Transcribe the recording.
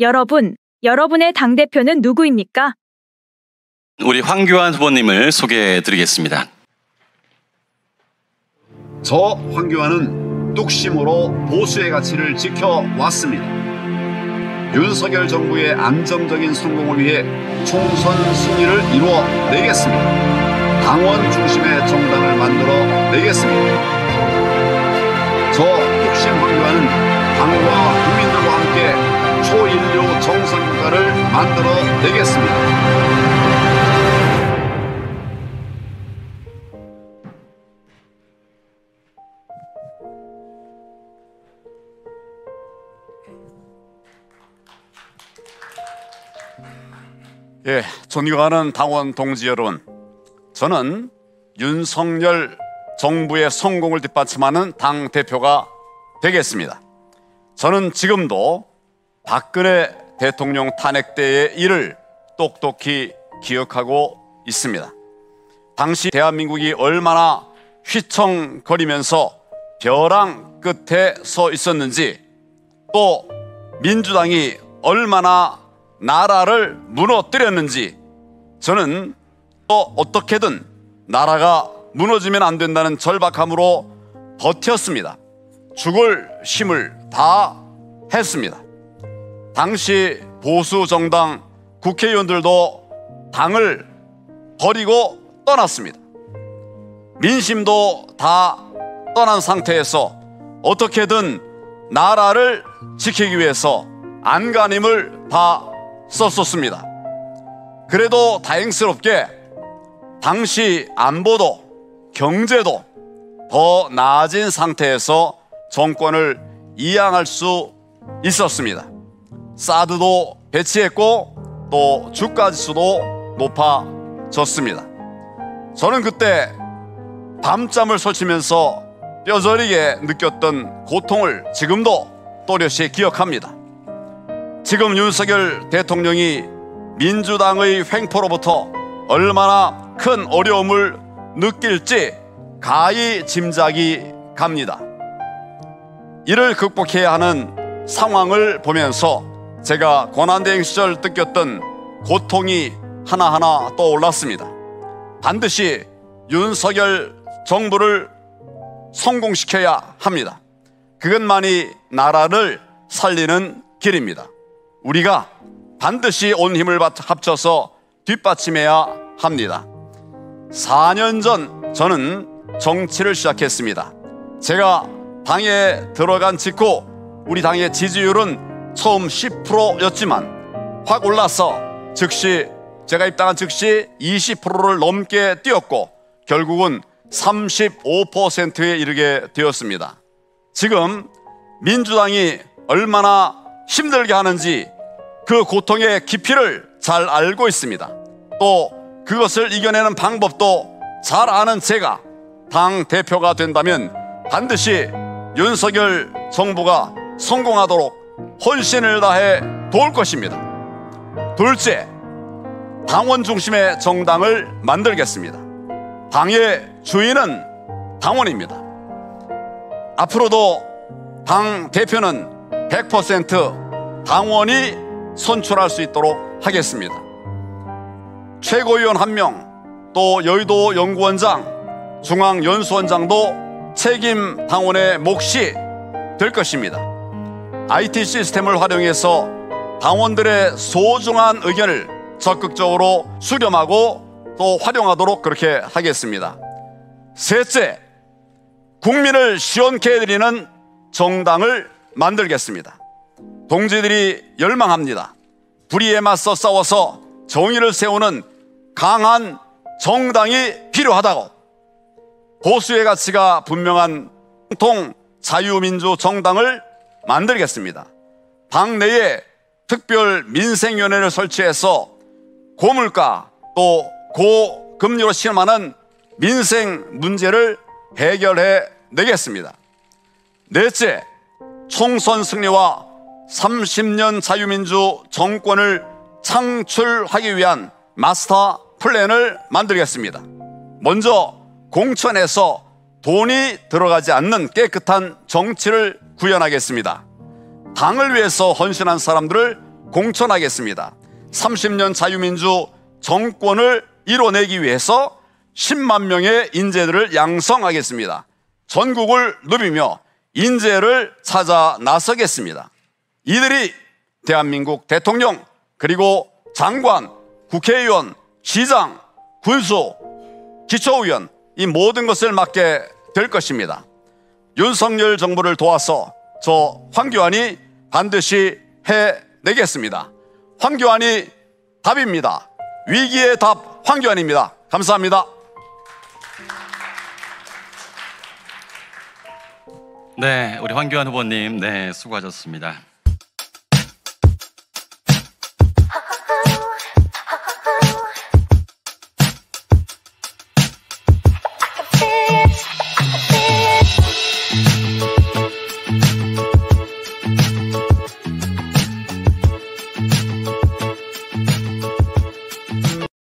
여러분, 여러분의 당대표는 누구입니까? 우리 황교안 후보님을 소개해 드리겠습니다. 저 황교안은 뚝심으로 보수의 가치를 지켜왔습니다. 윤석열 정부의 안정적인 성공을 위해 총선 승리를 이루어 내겠습니다. 당원 중심의 정당을 만들어 내겠습니다. 저 뚝심 황교안은 당과 국민들과 함께 정상국가를 만들어 내겠습니다. 예, 존경하는 당원 동지 여러분. 저는 윤석열 정부의 성공을 뒷받침하는 당 대표가 되겠습니다. 저는 지금도 박근혜 대통령 탄핵 때의 일을 똑똑히 기억하고 있습니다. 당시 대한민국이 얼마나 휘청거리면서 벼랑 끝에 서 있었는지 또 민주당이 얼마나 나라를 무너뜨렸는지 저는 또 어떻게든 나라가 무너지면 안 된다는 절박함으로 버텼습니다. 죽을 힘을 다 했습니다. 당시 보수 정당 국회의원들도 당을 버리고 떠났습니다. 민심도 다 떠난 상태에서 어떻게든 나라를 지키기 위해서 안간힘을 다 썼었습니다. 그래도 다행스럽게 당시 안보도 경제도 더 나아진 상태에서 정권을 이양할 수 있었습니다. 사드도 배치했고 또 주가 지수도 높아졌습니다. 저는 그때 밤잠을 설치면서 뼈저리게 느꼈던 고통을 지금도 또렷이 기억합니다. 지금 윤석열 대통령이 민주당의 횡포로부터 얼마나 큰 어려움을 느낄지 가히 짐작이 갑니다. 이를 극복해야 하는 상황을 보면서 제가 권한대행 시절 느꼈던 고통이 하나하나 떠올랐습니다. 반드시 윤석열 정부를 성공시켜야 합니다. 그것만이 나라를 살리는 길입니다. 우리가 반드시 온 힘을 합쳐서 뒷받침해야 합니다. 4년 전 저는 정치를 시작했습니다. 제가 당에 들어간 직후 우리 당의 지지율은 처음 10%였지만 확 올라서 즉시 제가 입당한 즉시 20%를 넘게 뛰었고 결국은 35%에 이르게 되었습니다. 지금 민주당이 얼마나 힘들게 하는지 그 고통의 깊이를 잘 알고 있습니다. 또 그것을 이겨내는 방법도 잘 아는 제가 당 대표가 된다면 반드시 윤석열 정부가 성공하도록 헌신을 다해 도울 것입니다. 둘째, 당원 중심의 정당을 만들겠습니다. 당의 주인은 당원입니다. 앞으로도 당 대표는 100% 당원이 선출할 수 있도록 하겠습니다. 최고위원 한 명, 또 여의도 연구원장, 중앙연수원장도 책임 당원의 몫이 될 것입니다. IT 시스템을 활용해서 당원들의 소중한 의견을 적극적으로 수렴하고 또 활용하도록 그렇게 하겠습니다. 셋째, 국민을 시원케 해드리는 정당을 만들겠습니다. 동지들이 열망합니다. 불의에 맞서 싸워서 정의를 세우는 강한 정당이 필요하다고 보수의 가치가 분명한 통 자유민주 정당을 만들겠습니다. 당내에 특별 민생위원회를 설치해서 고물가 또 고금리로 실험하는 민생 문제를 해결해 내겠습니다. 넷째, 총선 승리와 30년 자유민주 정권을 창출하기 위한 마스터 플랜을 만들겠습니다. 먼저 공천에서 돈이 들어가지 않는 깨끗한 정치를 구현하겠습니다. 당을 위해서 헌신한 사람들을 공천하겠습니다. 30년 자유민주 정권을 이뤄내기 위해서 10만 명의 인재들을 양성하겠습니다. 전국을 누비며 인재를 찾아 나서겠습니다. 이들이 대한민국 대통령 그리고 장관, 국회의원, 시장, 군수, 기초의원 이 모든 것을 맡게 될 것입니다. 윤석열 정부를 도와서 저 황교안이 반드시 해내겠습니다. 황교안이 답입니다. 위기의 답 황교안입니다. 감사합니다. 네, 우리 황교안 후보님, 네, 수고하셨습니다.